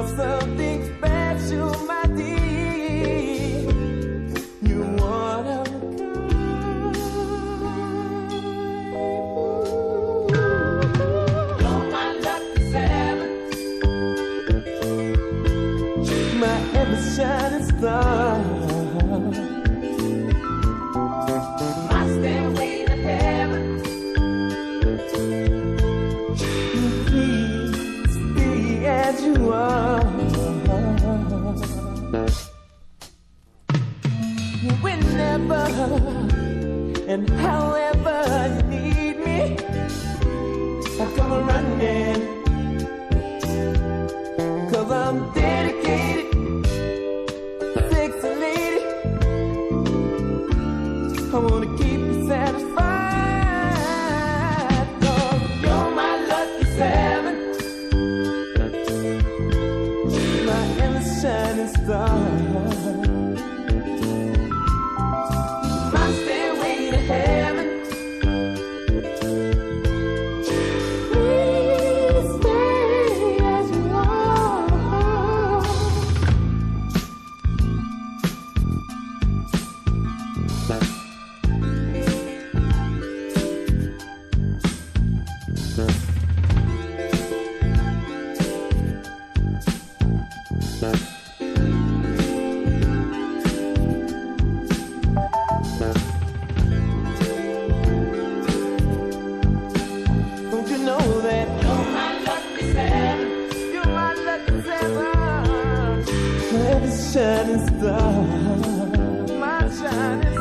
of the whenever and however you need me, I come around cause I'm dedicated, sexy lady. I wanna keep you satisfied, cause you're my lucky seven, my endless shining star. Shining star. My shining star.